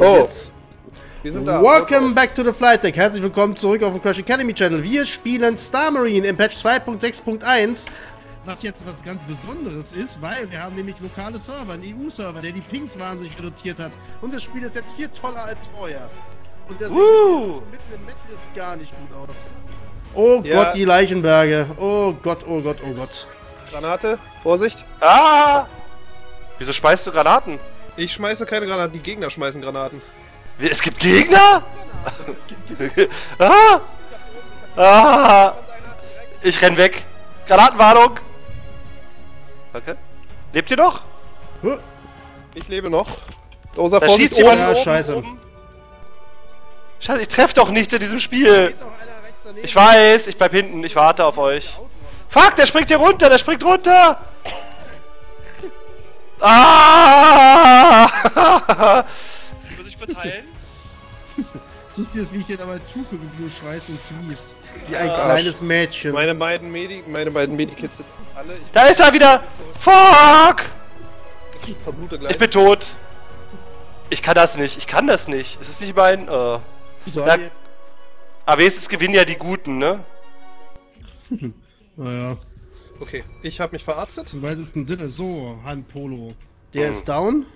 Oh. jetzt. Wir sind da. Welcome back to the Flight Deck. Herzlich willkommen zurück auf dem Crash Academy Channel. Wir spielen Star Marine im Patch 2.6.1. Was jetzt was ganz Besonderes ist, weil wir haben nämlich lokale Server, einen EU-Server, der die Pings wahnsinnig reduziert hat. Und das Spiel ist jetzt viel toller als vorher. Und deswegen Uh. mitten im Match ist gar nicht gut aus. Oh Ja. Gott, die Leichenberge. Oh Gott, oh Gott, oh Gott. Granate. Vorsicht. Ah! Wieso schmeißt du Granaten? Ich schmeiße keine Granaten, die Gegner schmeißen Granaten. Wie, Es gibt Gegner? ah! Ah! Ich renn weg. Granatenwarnung! Okay. Lebt ihr noch? Huh. Ich lebe noch. Rosa, Da Vorsicht. schießt jemand Ja, oben, scheiße. oben. Scheiße, ich treff doch nicht in diesem Spiel. Ich weiß, ich bleib hinten, ich warte auf euch. Fuck, der springt hier runter, der springt runter! Ah! Muss ich kurz heilen? Suchst dir das, wie ich jetzt aber zugucke, wie du schreist und fließt. Wie ein Ah. kleines Mädchen. Meine beiden Medi meine beiden Medikits sind alle. Ich Da ist er wieder! Fuck! verblute gleich. Ich bin tot. Ich kann das nicht, ich kann das nicht. Es ist nicht mein. Äh. Wieso Da- jetzt? Aber wenigstens gewinnen ja die Guten, ne? Naja, Okay, ich habe mich verarztet. im weitesten Sinne. So, Han Polo. Der Hm. ist down.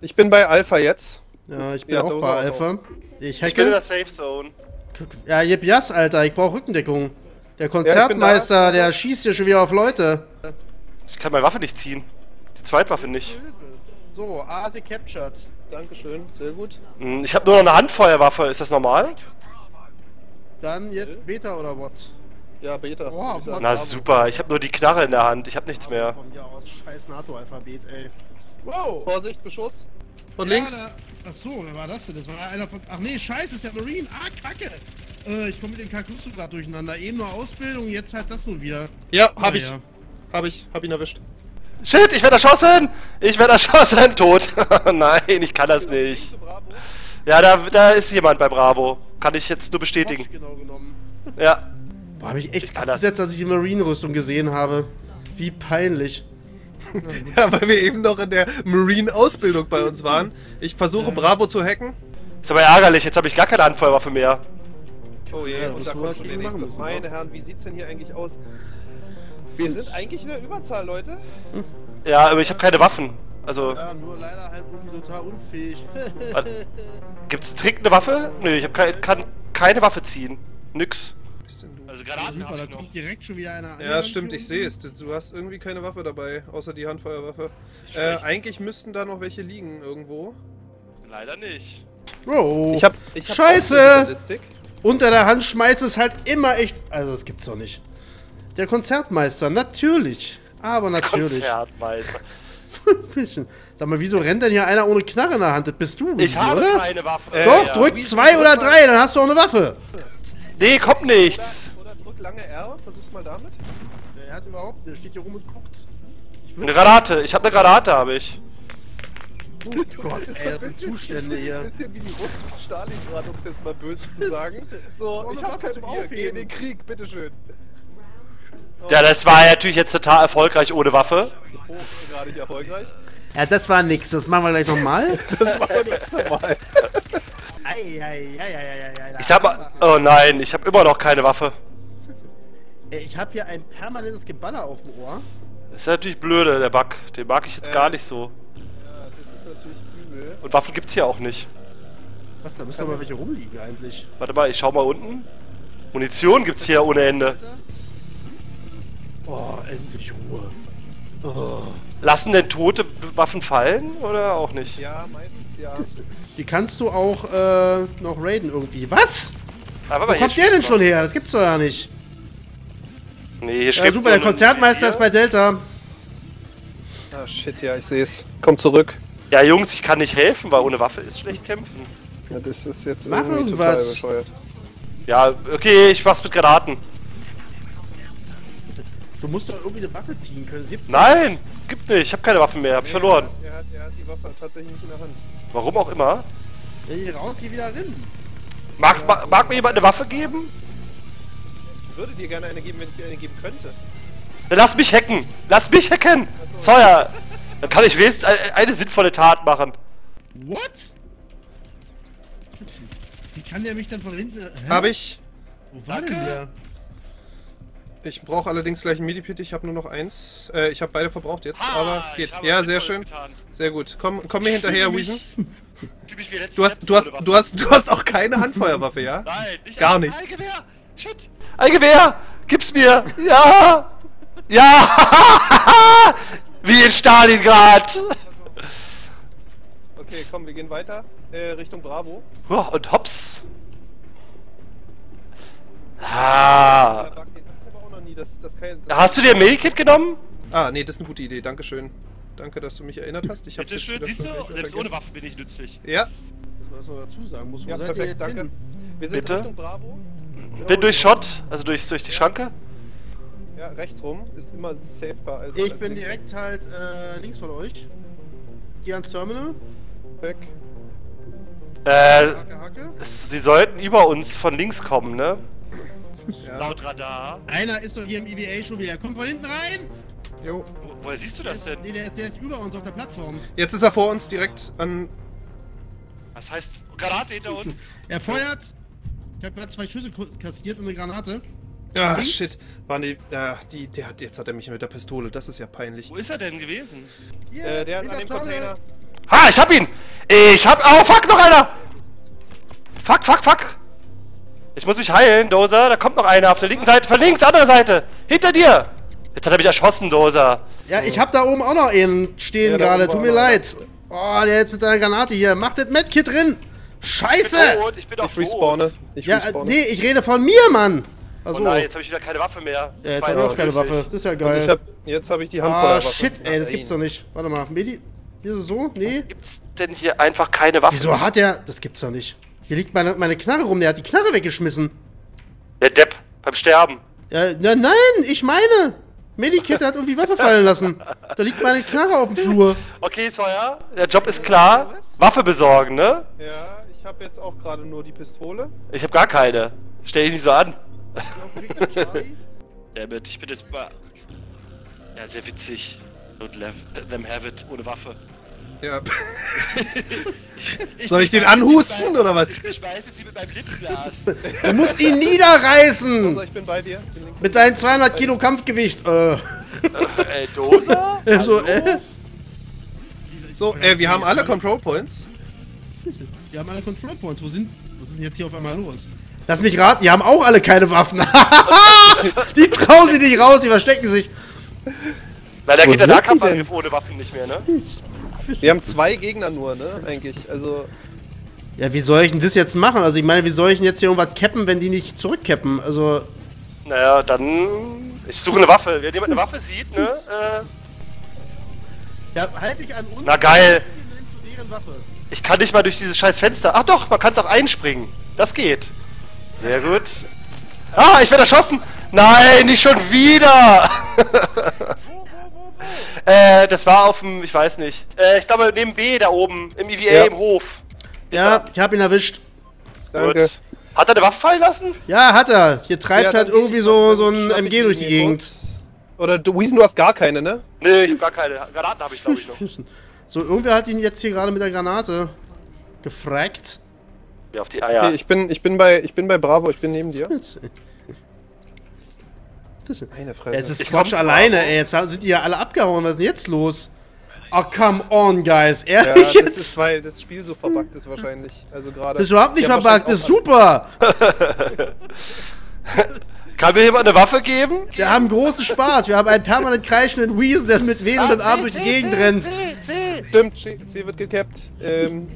Ich bin bei Alpha jetzt. Ja, ich bin Ja, auch bei auch. Alpha. Ich Ich bin in der hacke. Safe Zone. Ja, jip, jas, Alter. Ich brauche Rückendeckung. Der Konzertmeister, da. der schießt hier schon wieder auf Leute. Ich kann meine Waffe nicht ziehen. Die Zweitwaffe nicht. So, Asi captured. Dankeschön, sehr gut. Hm, Ich habe nur noch eine Handfeuerwaffe, ist das normal? Dann jetzt Beta oder what? Ja, Beta. Oh. Na super, ich habe nur die Knarre in der Hand, ich habe nichts mehr. Von mir aus, scheiß NATO-Alphabet, ey. Wow! Vorsicht, Beschuss. Von Ja, links. da- Ach so, wer war das denn? Das war einer von. Ach nee, scheiße, ist der Marine. Ah, kacke! Äh, ich komme mit den Kakusu gerade durcheinander. Eben nur Ausbildung, jetzt halt das nun wieder. Ja, hab ich. Naja. Hab ich. Hab ihn erwischt. Shit, ich werde erschossen! Ich werde erschossen! Tot! Nein, ich kann das nicht. Zu Bravo. Ja, da, da ist jemand bei Bravo. Kann ich jetzt nur bestätigen. Genau genommen. Ja. Boah, hab ich echt Ich kann das- abgesetzt, dass ich die Marine-Rüstung gesehen habe. Wie peinlich. Ja, weil wir eben noch in der Marine-Ausbildung bei uns waren. Ich versuche Bravo zu hacken. Ist aber ärgerlich, jetzt habe ich gar keine Handfeuerwaffe mehr. Oh je, Ja, und da kommt schon der nächste. müssen, Meine ne? Herren, wie sieht's denn hier eigentlich aus? Wir sind eigentlich in der Überzahl, Leute. Ja, aber ich habe keine Waffen. Also, Ja, nur leider halt irgendwie total unfähig. gibt's einen Trick, eine Waffe? Nö, ich hab kein, kann keine Waffe ziehen. Nix. Bist Also Ja, Granaten super, da kommt direkt schon wieder einer an. Ja, stimmt, ich sehe es. Du hast irgendwie keine Waffe dabei, außer die Handfeuerwaffe. Äh, eigentlich müssten da noch welche liegen irgendwo. Leider nicht. Oh. Ich hab, ich hab Scheiße! Unter der Hand schmeißt es halt immer echt. Also, das gibt's doch nicht. Der Konzertmeister, natürlich. Aber natürlich. Konzertmeister. Sag mal, wieso rennt denn hier einer ohne Knarre in der Hand? Das bist du, Ich habe oder? keine Waffe. Äh, Doch, ja. drück zwei oder drei, dann hast du auch eine Waffe. Nee, kommt nichts. Lange R, versuch's mal damit. Der hat überhaupt, der steht hier rum und guckt. Ich Eine Granate. Ich habe eine Granate, habe ich. Oh Gott, ey, das sind Zustände ist hier. Ein bisschen wie die Russen Stalingrad, um es jetzt mal böse zu sagen. So, ich hab kein Bier, geh in den Krieg, bitteschön. Ja, das war natürlich jetzt total erfolgreich ohne Waffe. Oh, gerade nicht erfolgreich. Ja, das war nix, das machen wir gleich nochmal. Das war doch nicht dabei. Ich mal, oh nein, ich habe immer noch keine Waffe. Ey, Ich habe hier ein permanentes Geballer auf dem Ohr. Das ist natürlich blöde, der Bug. Den mag ich jetzt Äh. gar nicht so. Ja, das ist natürlich übel. Und Waffen gibt's hier auch nicht. Was, da müssen aber welche rumliegen eigentlich. Warte mal, ich schau mal unten. Munition gibt's hier ohne Ende. Oh, endlich Ruhe. Oh. Lassen denn tote Waffen fallen oder auch nicht? Ja, meistens ja. Die kannst du auch äh, noch raiden irgendwie. Was? Aber Wo kommt der denn schon her? Das gibt's doch ja nicht. Nee, hier Ja, schwebt super, der Konzertmeister Visier. ist bei Delta. Ah, shit, ja, ich seh's. Komm zurück. Ja, Jungs, ich kann nicht helfen, weil ohne Waffe ist schlecht kämpfen. Ja, das ist jetzt Mach irgendwie irgendwas. total bescheuert. Ja, okay, ich mach's mit Granaten. Du musst doch irgendwie eine Waffe ziehen können. Das gibt's Nein, gibt nicht. Ich habe keine Waffen mehr. Hab ich Nee, verloren. Er hat, er hat die Waffe tatsächlich nicht in der Hand. Warum auch immer. Wenn ich raus, geh wieder rein. Mag, mag, mag mir jemand eine Waffe geben? Ich würde dir gerne eine geben, wenn ich dir eine geben könnte. Dann lass mich hacken. Lass mich hacken. Sawyer. Dann kann ich wenigstens eine, eine sinnvolle Tat machen. What? Wie kann der mich dann von hinten... Hä? Hab ich. Wo war denn Danke. der? Ich brauche allerdings gleich ein Medipit, ich habe nur noch eins. Äh, ich habe beide verbraucht jetzt, Ah, aber ich geht. Ja, sehr schön. getan. Sehr gut. Komm, komm mir hinterher, Wiesen. Fühl mich wie letzte Du hast, du hast, du hast, du hast auch keine Handfeuerwaffe, ja? Nein, nicht Gar nichts. Shit! Ein Gewehr! Gib's mir! Ja! Ja! Wie in Stalingrad! Okay, komm, wir gehen weiter. Äh, Richtung Bravo. Ja, und hops! Ah! Das, das kann, das Hast du dir ein Medikit genommen? Ah, nee, das ist eine gute Idee. Dankeschön. Danke, dass du mich erinnert hast. Ich hab's Bitte jetzt schön, siehst du? Selbst ohne vergessen. Waffe bin ich nützlich. Ja, Was soll dazu sagen? Muss, Ja, perfekt, jetzt danke. hin? Wir sind Bitte? Richtung Bravo. Bin durch Schott, also durch, durch die Schranke. Ja, rechts rum. Ist immer safer als. Ich als bin links. direkt halt äh, links von euch. Geh ans Terminal. weg. Äh, Hacke, Hacke. sie sollten über uns von links kommen, ne? ja. Laut Radar. Einer ist doch hier im EVA schon wieder. Kommt von hinten rein! Jo. Wo, woher siehst du das denn? Nee, der, ist- der ist über uns auf der Plattform. Jetzt ist er vor uns direkt an. Was heißt Granate hinter uns? Er feuert. Ich habe gerade zwei Schüsse kassiert und eine Granate. Ah, Links? shit. Waren die. Ah, die, der hat, jetzt hat er mich mit der Pistole. Das ist ja peinlich. Wo ist er denn gewesen? Hier, Äh, der ist an dem Container. Ha, ich hab ihn! Ich hab. Oh, fuck, noch einer! Fuck, fuck, fuck! Ich muss mich heilen, Dozer. Da kommt noch einer auf der linken Seite. Von links, andere Seite! Hinter dir! Jetzt hat er mich erschossen, Dozer. Ja, ich hab da oben auch noch einen stehen Ja, gerade. Tut mir leid. Oh, der jetzt mit seiner Granate hier. Macht das Medkit drin. Scheiße! tot, ich bin Ich respawne. Ich Ja, respawne. nee, ich rede von mir, Mann. Oh Also, nein, jetzt habe ich wieder keine Waffe mehr. ja, jetzt war hab ich auch keine. Waffe. Das ist ja geil. ich hab, jetzt habe ich die Ah, Handfeuerwaffe. shit, ey, das gibt's doch nicht. Warte mal, Medi. Hier so? Nee. Gibt's denn hier einfach keine Waffe? Wieso hat der. Das gibt's doch nicht. Hier liegt meine, meine Knarre rum, der hat die Knarre weggeschmissen. Der Depp beim Sterben. Ja, na, nein, ich meine. Medikit hat irgendwie Waffe fallen lassen. Da liegt meine Knarre auf dem Flur. Okay, Sawyer, der Job ist klar. Waffe besorgen, ne? Ja, ich habe jetzt auch gerade nur die Pistole. Ich habe gar keine. Stell dich nicht so an. Dammit, ich bin jetzt mal. Ja, sehr witzig. Don't let them have it ohne Waffe. Ja. Soll ich den anhusten oder was? Ich weiß es sie mit meinem Lippenglas. Du musst ihn niederreißen. Also, ich bin bei dir. Bin links. Mit deinen 200 Kilo Kampfgewicht. Äh. Ey, Dosa? So, äh. So, äh, wir haben alle Control Points. Die haben alle Control Points. Wo sind. Was ist denn jetzt hier auf einmal los? Lass mich raten, die haben auch alle keine Waffen. die trauen sich nicht raus, die verstecken sich. Na, da Wo geht der Nahkampfangriff ohne Waffen nicht mehr, ne? Wir haben zwei Gegner nur, ne? Eigentlich. Also. Ja, wie soll ich denn das jetzt machen? Also ich meine, wie soll ich denn jetzt hier irgendwas cappen, wenn die nicht zurückcappen? Also. Naja, dann. Ich suche eine Waffe. Wenn jemand eine Waffe sieht, ne? Äh, Ja, halt dich an uns. Na, geil. Waffe. Ich kann nicht mal durch dieses scheiß Fenster. Ach doch, man kann es auch einspringen. Das geht. Sehr gut. Ah, ich werde erschossen. Nein, nicht schon wieder. äh, das war auf dem, ich weiß nicht. Äh, ich glaube neben B da oben im EVA Ja. im Hof. Ist Ja, er. ich hab ihn erwischt. Danke. Gut. Hat er eine Waffe fallen lassen? Ja, hat er. Hier treibt Ja, halt irgendwie so, so ein MG durch die Gegend. Oder du, Wiesen, du hast gar keine, ne? Nee, ich habe gar keine. Granaten habe ich glaube ich noch. So, irgendwer hat ihn jetzt hier gerade mit der Granate gefragt. Ja, auf die Eier. Okay, ich bin, ich bin bei, ich bin bei Bravo, ich bin neben dir. Das ist, Meine Fresse. jetzt ist Ich Quatsch alleine, Bravo. ey. Jetzt sind die ja alle abgehauen. Was ist denn jetzt los? Oh, come on, guys. ja, Ehrlich das jetzt? ist, weil das Spiel so verbuggt ist wahrscheinlich. Also gerade. Das ist überhaupt nicht verbuggt, das ist super. Kann mir jemand eine Waffe geben? Wir haben großen Spaß. Wir haben einen permanent kreischenden Wiesen, der mit wedelnden Armen durch die Gegend rennt. C, C. auch- Stimmt, C, wird gekappt. Ähm,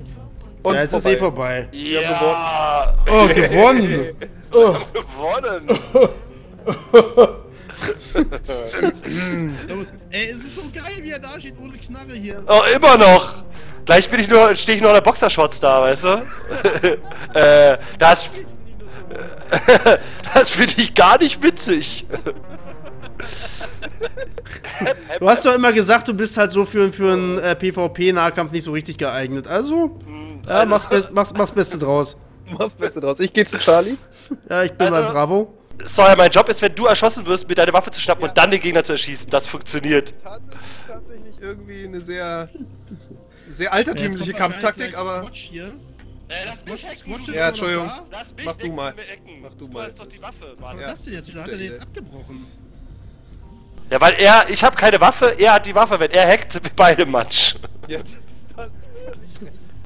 und Ja, jetzt ist eh vorbei. Ja, Oh, gewonnen. Oh. gewonnen. Ey, es ist so geil, wie er da steht, ohne Knarre hier. Oh, immer noch. Gleich bin ich nur, stehe ich nur in der Boxershorts da, weißt du? äh, das, das finde ich gar nicht witzig. Du hast doch immer gesagt, du bist halt so für, für einen äh, PvP-Nahkampf nicht so richtig geeignet. Also, ja, Also- mach's, best, mach's, mach's Beste draus. Was Beste draus. Ich geh zu Charlie. Ja, ich bin Also- bei Bravo. Sorry, mein Job ist, wenn du erschossen wirst, mir deine Waffe zu schnappen und dann den Gegner zu erschießen. Das funktioniert. Tatsächlich, tatsächlich irgendwie eine sehr, sehr Ja, altertümliche wahrscheinlich Kampftaktik, aber. Hier. Äh, lass mich hacken. Ist Ja, Entschuldigung. Lass mich Mach du mal. Mach du mal. hast doch die Waffe, Was war das denn jetzt? Wieso hat er den jetzt abgebrochen? Ja, weil er, ich habe keine Waffe, er hat die Waffe. Wenn er hackt, sind wir beide Matsch. Jetzt ist das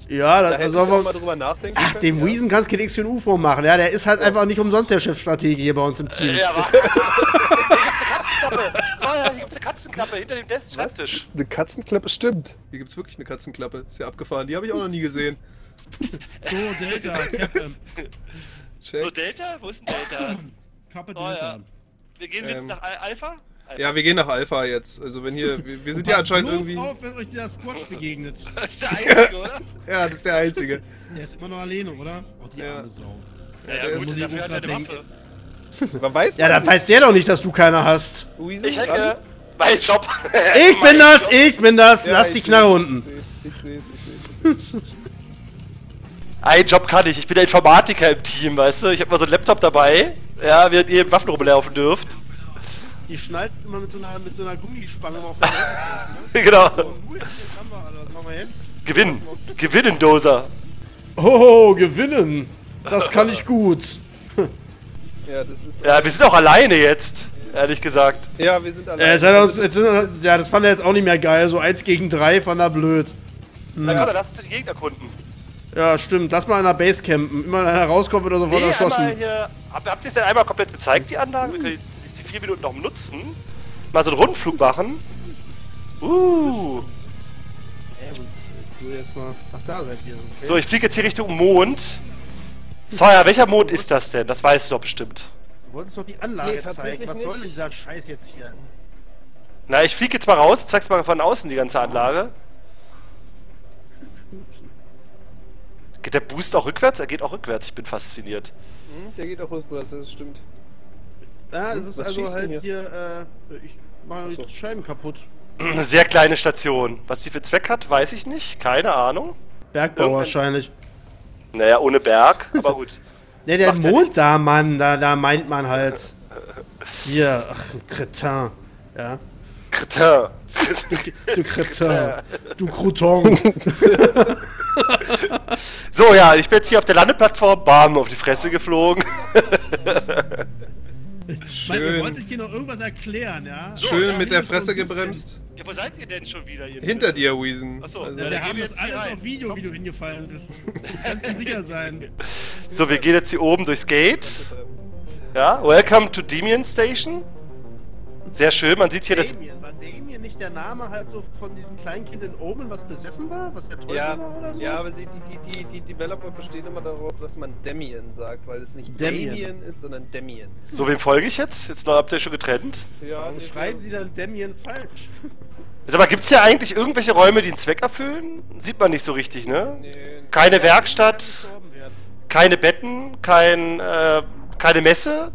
Ja, Da das, das auch soll mal man. drüber nachdenken Ach, können, dem ja. Weason kannst du kein X für ein UFO machen. Ja, der ist halt einfach nicht umsonst der Chefstratege hier bei uns im Team. Ja, aber. Hier gibt's eine Katzenklappe. So, ja, hier gibt's eine Katzenklappe hinter dem Desk Was? Schreibtisch. Gibt's Eine Katzenklappe stimmt. Hier gibt's wirklich eine Katzenklappe. Ist ja abgefahren. Die habe ich auch noch nie gesehen. So, Delta, Captain. So. Delta? Wo ist denn Delta? Kappe Oh, Delta. ja. Wir gehen mit Ähm. nach Al Alpha? Alpha. Ja, wir gehen nach Alpha jetzt. Also wenn hier, wir, wir sind ja anscheinend bloß irgendwie. auf, wenn euch der Squatch begegnet. Das ist der Einzige, oder? Ja, das ist der Einzige. Der ist immer noch alleine, oder? Oh, die Ja. arme Sau. Ja, der ja, ist- gut, dafür hat er eine denken. Waffe. Man weiß Ja, dann weiß der doch nicht, dass du keiner hast. Weason Ich hacke. Mein Job. Ich bin das, Job. ich bin das. Ja, Lass die Knarre unten. Ich seh's, ich seh's, ich seh's, ich seh's. Ein Job kann ich. Ich bin der Informatiker im Team, weißt du? Ich habe mal so einen Laptop dabei. Ja, während ihr Waffen rumlaufen dürft. Die schnallst immer mit so einer, mit so einer Gummispange auf der Rücken. genau. So, gut, jetzt haben wir alle. Was machen wir jetzt? Gewinnen. Gewinnen, Doser. Oh, gewinnen. Das kann ich gut. Ja, das ist. Ja, wir sind auch alleine jetzt. Ehrlich gesagt. Ja, wir sind Äh, allein. jetzt hat er uns, jetzt sind, ja, das fand er jetzt auch nicht mehr geil. So 1 gegen 3 fand er blöd. Na gerade, lass uns die Gegend erkunden. Ja, stimmt. Lass mal in der Base campen. Immer wenn einer rauskommt, wird er sofort Nee, erschossen. hier, habt, habt ihr es denn einmal komplett gezeigt, die Anlage? Wir können die, die vier Minuten noch nutzen. Mal so einen Rundflug machen. Uh. Mal. Ach, da seid ihr. Okay. So, ich fliege jetzt hier Richtung Mond. Sawyer, welcher Mond ist das denn? Das weißt du doch bestimmt. Du wolltest doch die Anlage Nee, zeigen. Was soll nicht. denn dieser Scheiß jetzt hier? Na, ich fliege jetzt mal raus, zeig's mal von außen die ganze Anlage. Geht der Boost auch rückwärts? Er geht auch rückwärts, ich bin fasziniert. Hm, der geht auch rückwärts, das stimmt. Ja, das Hm, ist was also halt hier, äh, ich mache Ach so. die Scheiben kaputt. Eine sehr kleine Station. Was sie für Zweck hat, weiß ich nicht. Keine Ahnung. Bergbau Irgendein- wahrscheinlich. Naja, ohne Berg, aber gut. Ne, der Macht ja Mond da, Mann, da, da meint man halt. Hier, ach, Kretin. Ja. Kretin. Du Kretin. Du Crouton. So, ja, ich bin jetzt hier auf der Landeplattform, bam, auf die Fresse geflogen. Mann, ihr Schön. wolltet hier noch irgendwas erklären, ja? So, Schön mit der so Fresse gebremst. ja, wo seid ihr denn schon wieder? Ihr Hinter dir, Weason. Achso, Also, Ja, wir haben das jetzt alles rein. auf Video, wie du hingefallen bist. Kannst du sicher sein. So, wir gehen jetzt hier oben durchs Gate. Ja, welcome to Demian Station. Sehr schön, man sieht hier das. Damien nicht der Name halt so von diesem kleinen Kind in Omen, was besessen war? Was der Teufel Ja, war oder so? ja, aber sie, die, die, die, die Developer bestehen immer darauf, dass man Damien sagt, weil es nicht Damien. Damien ist, sondern Damien. So, wem folge ich jetzt? Jetzt habt ihr schon getrennt. Ja, Warum schreiben sie dann Damien falsch? Sag mal, gibt's hier eigentlich irgendwelche Räume, die einen Zweck erfüllen? Sieht man nicht so richtig, ne? Nee, Keine Ja, Werkstatt, keine Betten, kein, äh, keine Messe.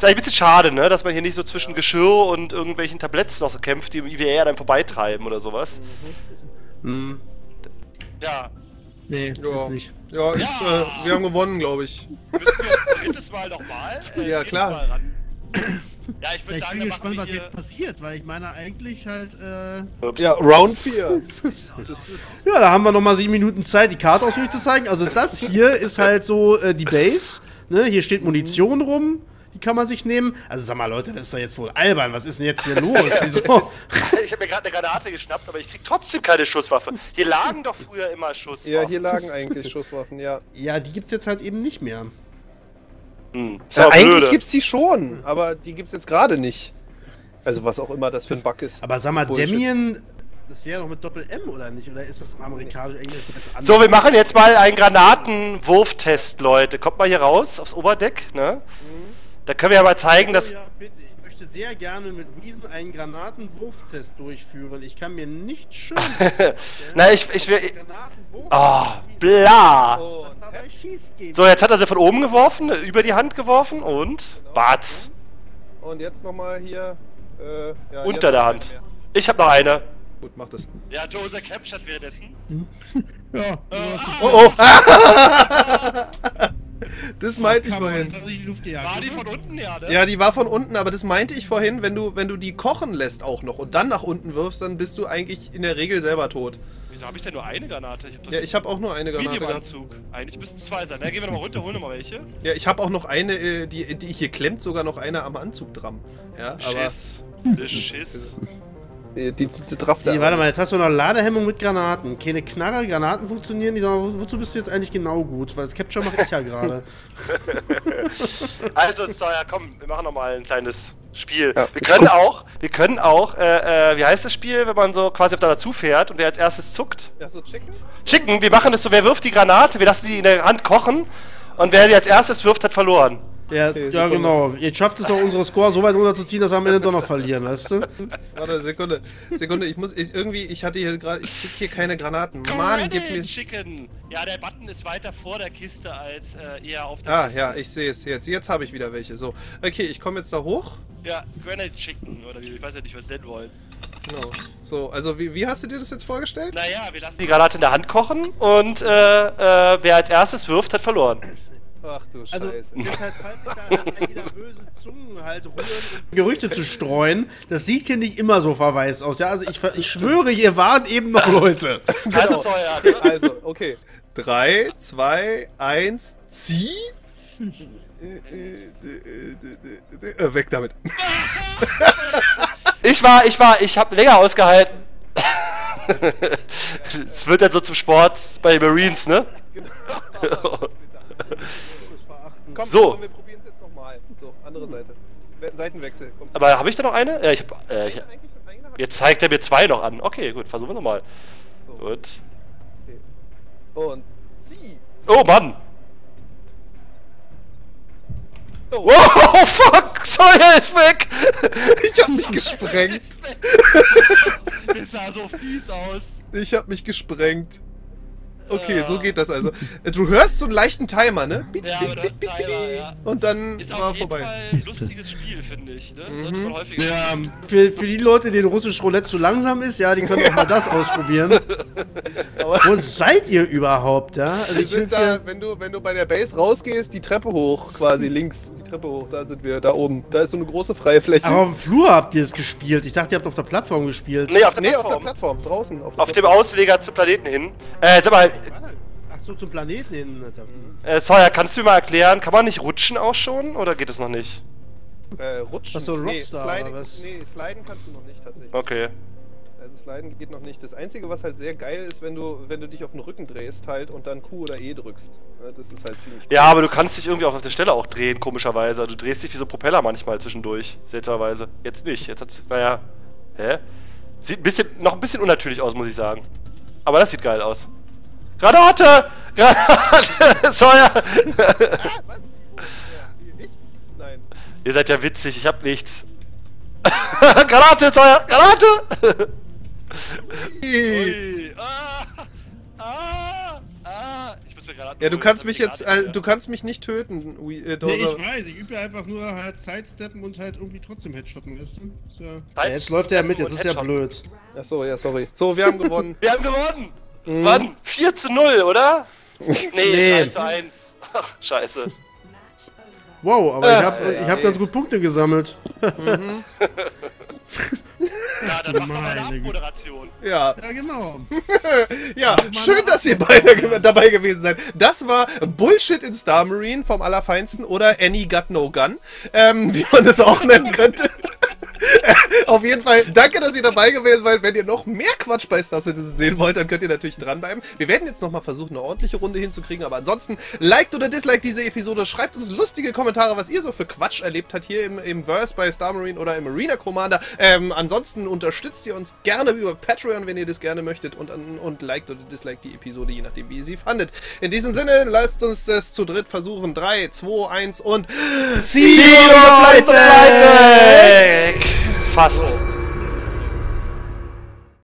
Ist eigentlich ein bisschen schade, ne? Dass man hier nicht so zwischen Geschirr und irgendwelchen Tabletts noch so kämpft, die im IWR an einem vorbeitreiben oder sowas. Hm. Ja, Nee, Ja, ist nicht. ja, ist, Ja. Äh, wir haben gewonnen, glaube ich. müssen wir drittes Mal nochmal? Ja, klar. Ja, ich würde Ja, ich sagen, bin dann gespannt, was hier... jetzt passiert, weil ich meine eigentlich halt, äh... Ups. Ja, Round 4. Das ist. Ja, da haben wir nochmal sieben Minuten Zeit, die Karte ausführlich zu zeigen. Also das hier ist halt so äh, die Base. Ne? Hier steht Munition rum. Die kann man sich nehmen. Also sag mal, Leute, das ist doch jetzt wohl albern. Was ist denn jetzt hier los? Wieso? Ich habe mir gerade eine Granate geschnappt, aber ich krieg trotzdem keine Schusswaffe. Hier lagen doch früher immer Schusswaffen. Ja, hier lagen eigentlich Schusswaffen, ja. Ja, die gibt's jetzt halt eben nicht mehr. Hm. Ja eigentlich blöde. gibt's die schon, aber die gibt's jetzt gerade nicht. Also was auch immer das für ein Bug ist. Aber sag mal, Bullshit. Damien, das wäre doch mit Doppel-M, oder nicht? Oder ist das im amerikanisch-englischen jetzt anders? So, wir machen jetzt mal einen Granatenwurftest, Leute. Kommt mal hier raus, aufs Oberdeck, ne? Da können wir ja mal zeigen, dass... Oh, ja, bitte. Ich möchte sehr gerne mit Wiesen einen Granatenwurftest durchführen. Ich kann mir nicht schön Na, ich, ich will... Ah, bla. Oh, geht. So, jetzt hat er sie von oben geworfen, über die Hand geworfen und... Batz. und jetzt nochmal hier. Äh, ja, Unter der Hand. Ich habe noch eine. Gut, mach das. Ja, Joser captured währenddessen. Ja, Oh, oh! das meinte ich vorhin. Gejagt, War die oder? von unten, ja, ne? Ja, die war von unten, aber das meinte ich vorhin, wenn du, wenn du die kochen lässt auch noch und dann nach unten wirfst, dann bist du eigentlich in der Regel selber tot. Wieso habe ich denn nur eine Granate? Ich hab Ja, ich habe auch nur eine Granate gehabt. Eigentlich müssten es zwei sein. Na, gehen wir nochmal runter, holen nochmal welche. Ja, ich habe auch noch eine, äh, die, die hier klemmt sogar noch eine am Anzug dran. Ja, aber Schiss. Das ist Schiss. Die, die, die, die Draft Nee, warte mal, jetzt hast du noch Ladehemmung mit Granaten. Keine Knarre, Granaten funktionieren. Die sagen, wo- wozu bist du jetzt eigentlich genau gut? Weil das Capture mache ich ja gerade. Also, Sawyer, komm, wir machen nochmal ein kleines Spiel. Ja. Wir können auch, wir können auch, äh, äh, wie heißt das Spiel, wenn man so quasi aufeinander zufährt und wer als erstes zuckt? Ja, so Chicken? Chicken, wir machen es so, wer wirft die Granate, wir lassen die in der Hand kochen und wer die als erstes wirft, hat verloren. Ja, Okay, ja genau. Jetzt schafft es doch, unsere Score so weit runterzuziehen, dass wir am Ende doch noch verlieren, weißt du? Warte, Sekunde. Sekunde, ich muss ich, irgendwie, ich hatte hier gerade, ich krieg hier keine Granaten. Mann, gib mir. Chicken. Ja, der Button ist weiter vor der Kiste als äh, eher auf der Ah, Kiste. ja, ich sehe es jetzt. Jetzt habe ich wieder welche. So, okay, ich komme jetzt da hoch. Ja, Granite Chicken oder wie, ich weiß ja nicht, was sie nennen wollen. Genau. So, also wie, wie hast du dir das jetzt vorgestellt? Naja, wir lassen die Granate in der Hand kochen und äh, äh, wer als erstes wirft, hat verloren. Ach du Also, Scheiße. jetzt halt, falls sich da halt wieder böse Zungen halt rühren, um Gerüchte zu streuen, das sieht hier nicht immer so verwaist aus. Ja, also ich, ich schwöre, hier waren eben noch Leute. Also Sawyer, Also, okay. 3, 2, 1, zieh! Äh, weg damit. Ich war, ich war, ich habe länger ausgehalten. Es wird dann so zum Sport bei den Marines, ne? Komm, So. komm, wir probieren es jetzt nochmal. So, andere Seite. We- Seitenwechsel. Komm. Aber habe ich da noch eine? Ja, ich hab, äh, ich, jetzt zeigt er mir zwei noch an. Okay, gut, versuchen wir nochmal. So, Gut. Und zieh. Oh Mann! Oh, Wow, fuck! Sawyer ist weg! Ich hab mich gesprengt. Das sah so fies aus. Ich hab mich gesprengt. Okay, Ja. so geht das also. Du hörst so einen leichten Timer, ne? Bip, Ja, bip, aber bip, der bip, Timer. Und dann Ist war auf jeden vorbei. Fall ein lustiges Spiel, finde ich. Ne? Sollte Mhm. man häufiger Ja, für, für die Leute, denen russisch Roulette zu langsam ist, ja, die können auch mal das ausprobieren. aber Wo seid ihr überhaupt, ja? Also wir ich sind da, wenn du, wenn du bei der Base rausgehst, die Treppe hoch, quasi links, die Treppe hoch, da sind wir, da oben. Da ist so eine große freie Fläche. aber auf dem Flur habt ihr es gespielt. Ich dachte, ihr habt auf der Plattform gespielt. Nee, auf der nee, auf der Plattform. Plattform, draußen. Auf, der Auf dem Ausleger zum Planeten hin. Äh, sag mal, Ach so, zum Planeten hin. Äh, Sawyer, kannst du mir mal erklären, kann man nicht rutschen auch schon? Oder geht es noch nicht? Äh, rutschen. Ach so, nee, was? nee, sliden kannst du noch nicht tatsächlich. Okay. Also sliden geht noch nicht. Das Einzige, was halt sehr geil ist, wenn du, wenn du dich auf den Rücken drehst halt und dann Q oder E drückst. Das ist halt ziemlich Ja, aber du kannst dich irgendwie auch auf der Stelle auch drehen, komischerweise. Du drehst dich wie so Propeller manchmal zwischendurch, seltsamerweise. Jetzt nicht. Jetzt hat's, naja. Hä? Sieht ein bisschen, noch ein bisschen unnatürlich aus, muss ich sagen. Aber das sieht geil aus. Granate! Granate! Sawyer! Was? Ja, ich? Nein. Ihr seid ja witzig, ich hab nichts. Granate, Sawyer! Granate! Ui. Ah, ah, ah. Ich muss mir Granaten Ja, du holen, kannst mich jetzt, äh, du kannst mich nicht töten, Ui- äh, Nee, ich weiß, ich übe ja einfach nur halt Sidesteppen und halt irgendwie trotzdem Headshotten, weißt du? Ist ja, jetzt läuft er ja mit, jetzt ist ja blöd. Achso, ja, sorry. So, wir haben gewonnen. Wir haben gewonnen! Mhm. Wann? 4 zu 0, oder? Nee, Nee. 3 zu 1. Ach, scheiße. Wow, aber Äh, ich habe ich hab ey. ganz gut Punkte gesammelt. Ja, dann mach doch mal eine. Abmoderation. Ja, Ja, genau. ja, mal schön, dass ihr beide ge dabei gewesen seid. Das war Bullshit in Star Marine vom Allerfeinsten oder Any Got No Gun, ähm, wie man das auch nennen könnte. Auf jeden Fall, danke, dass ihr dabei gewesen seid. Wenn ihr noch mehr Quatsch bei Star Citizen sehen wollt, dann könnt ihr natürlich dranbleiben. Wir werden jetzt nochmal versuchen, eine ordentliche Runde hinzukriegen, aber ansonsten, liked oder disliked diese Episode, schreibt uns lustige Kommentare, was ihr so für Quatsch erlebt habt hier im, im Verse bei Star Marine oder im Arena Commander. Ähm, ansonsten unterstützt ihr uns gerne über Patreon, wenn ihr das gerne möchtet und, und liked oder disliked die Episode, je nachdem, wie ihr sie fandet. In diesem Sinne, lasst uns das zu dritt versuchen. 3, 2, 1 und See you on the flight Flight deck! Fácil.